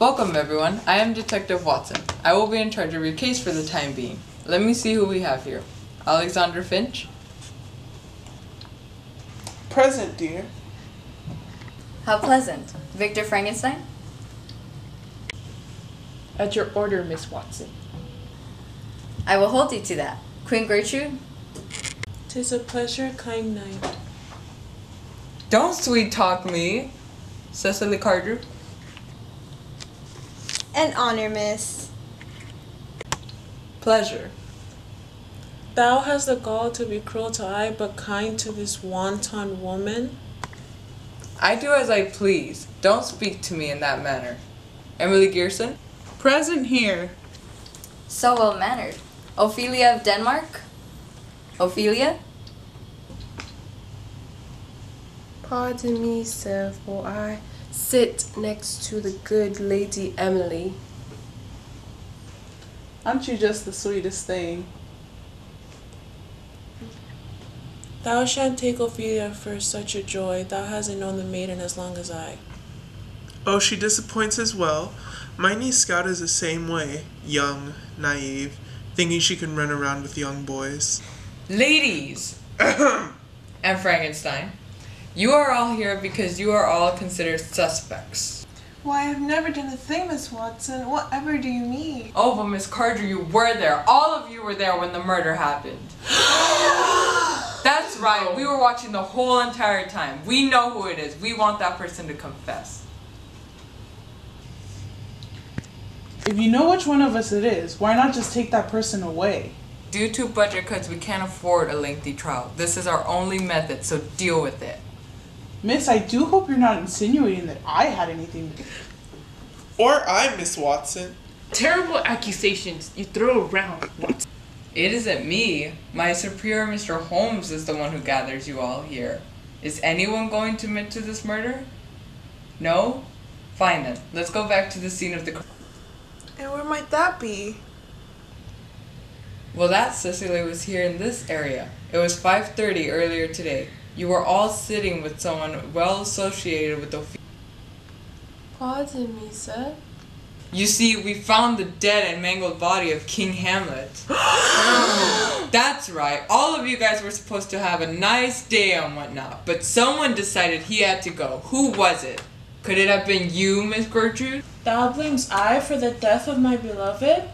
Welcome, everyone. I am Detective Watson. I will be in charge of your case for the time being. Let me see who we have here. Alexandra Finch, Present, dear. How pleasant. Victor Frankenstein? At your order, Miss Watson. I will hold you to that. Queen Gertrude? Tis a pleasure, kind knight. Don't sweet talk me. Cecily Cardew, An honor, miss. pleasure. Thou hast the gall to be cruel to I, but kind to this wanton woman. I do as I please. Don't speak to me in that manner. Emily Grierson, Present here. So well mannered. Ophelia of Denmark? Ophelia? Pardon me, sir, for I sit next to the good Lady Emily. Aren't you just the sweetest thing? Thou shan't take Ophelia for such a joy. Thou hasn't known the maiden as long as I. Oh, she disappoints as well. My niece Scout is the same way. Young, naive, thinking she can run around with young boys. ladies, and Frankenstein. You are all here because you are all considered suspects. Why, I've never done a thing, Miss Watson. Whatever do you mean? Oh, but Miss Carter, you were there. All of you were there when the murder happened. That's right. We were watching the whole entire time. We know who it is. We want that person to confess. If you know which one of us it is, why not just take that person away? Due to budget cuts, we can't afford a lengthy trial. This is our only method, so deal with it. Miss, I do hope you're not insinuating that I had anything Or I, Miss Watson. Terrible accusations you throw around, Watson. It isn't me. My superior, Mr. Holmes, is the one who gathers you all here. Is anyone going to admit to this murder? No? Fine then. Let's go back to the scene of the crime. And where might that be? Well, that Cecily was here in this area. It was 5:30 earlier today. You were all sitting with someone well associated with the. Pardon me, sir. You see, we found the dead and mangled body of King Hamlet. That's right. All of you guys were supposed to have a nice day and whatnot, but someone decided he had to go. Who was it? Could it have been you, Miss Gertrude? Thou blames I for the death of my beloved?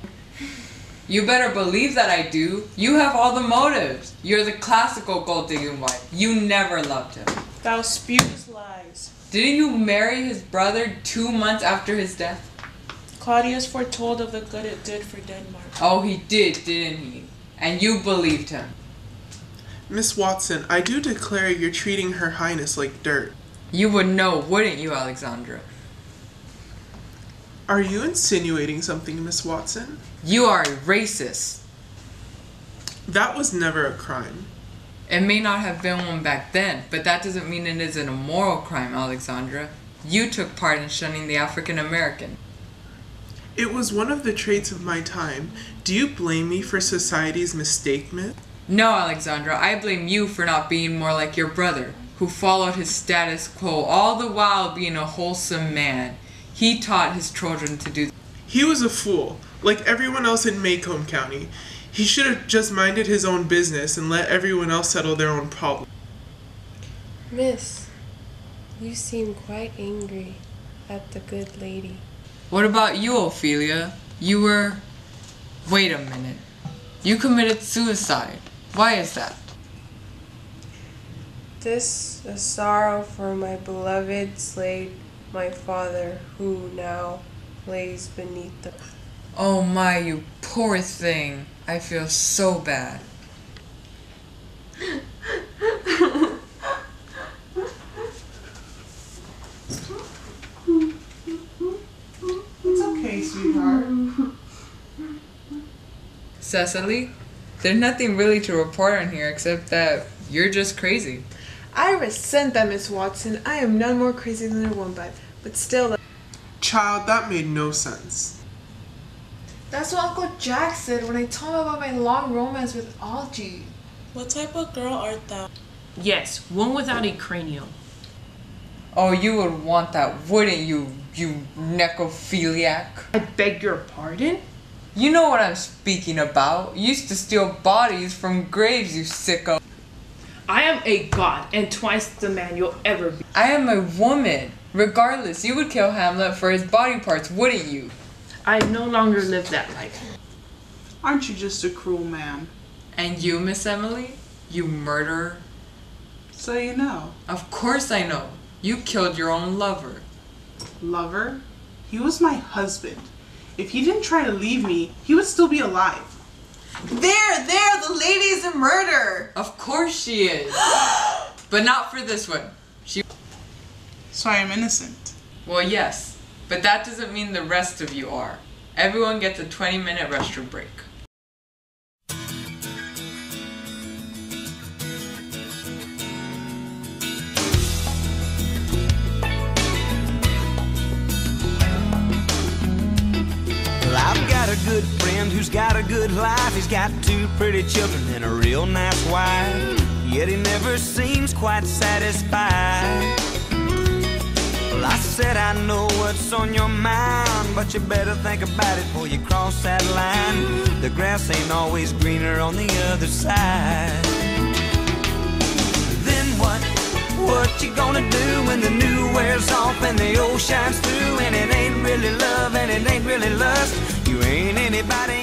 You better believe that I do. You have all the motives. You're the classical gold digging wife. You never loved him. Thou spews lies. Didn't you marry his brother two months after his death? Claudius foretold of the good it did for Denmark. Oh, he did, didn't he? And you believed him. Miss Watson, I do declare you're treating Her Highness like dirt. You would know, wouldn't you, Alexandra? Are you insinuating something, Miss Watson? You are a racist. That was never a crime. It may not have been one back then, but that doesn't mean it isn't a moral crime, Alexandra. You took part in shunning the African American. It was one of the traits of my time. Do you blame me for society's mistakement? No, Alexandra, I blame you for not being more like your brother, who followed his status quo all the while being a wholesome man. He taught his children to do. He was a fool, like everyone else in Maycomb County. He should have just minded his own business and let everyone else settle their own problems. Miss, you seem quite angry at the good lady. What about you, Ophelia? You were. Wait a minute. You committed suicide. Why is that? This is sorrow for my beloved slave, my father, who now lays beneath the. Oh my, you poor thing. I feel so bad. It's okay, sweetheart. Cecily, there's nothing really to report on here except that you're just crazy. I resent that, Miss Watson. I am none more crazy than a wombat, but still, Child, that made no sense. that's what Uncle Jack said when I told him about my long romance with Algie. What type of girl art thou? Yes, one without a cranium. Oh, you would want that, wouldn't you, you necrophiliac? I beg your pardon? You know what I'm speaking about. You used to steal bodies from graves, you sicko. I am a god and twice the man you'll ever be. I am a woman. Regardless, you would kill Hamlet for his body parts, wouldn't you? I no longer live that life. Aren't you just a cruel man? And you, Miss Emily? You murderer? So you know. Of course I know. You killed your own lover. Lover? He was my husband. If he didn't try to leave me, he would still be alive. There, there, the lady's a murderer. Of course she is. but not for this one. She So I am innocent. Well, yes, but that doesn't mean the rest of you are. Everyone gets a 20 minute restroom break. He's got two pretty children and a real nice wife. Yet he never seems quite satisfied. Well, I said I know what's on your mind, but you better think about it before you cross that line. The grass ain't always greener on the other side. Then what? What you gonna do when the new wears off and the old shines through and it ain't really love and it ain't really lust? You ain't anybody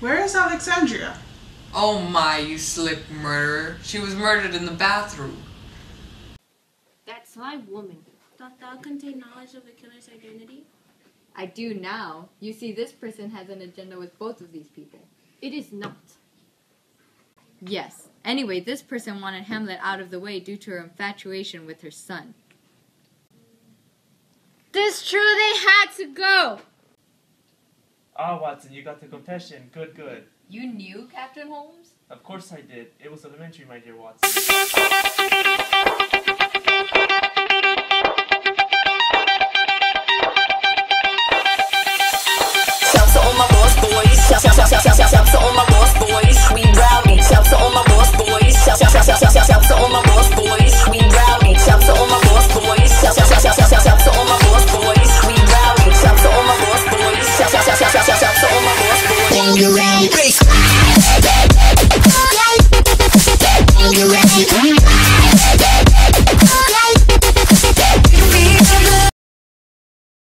Where is Alexandria? Oh my, you slick murderer. She was murdered in the bathroom. That's my woman. Doth thou contain knowledge of the killer's identity? I do now. You see, this person has an agenda with both of these people. It is not. Yes. Anyway, this person wanted Hamlet out of the way due to her infatuation with her son. This true they had to go. Ah, Watson, you got the confession. Good, good. You knew Captain Holmes? Of course I did. It was elementary, my dear Watson. Shout, shout, shout, shout, shout, shout to all my boss boys. We rowdy. Shout to all my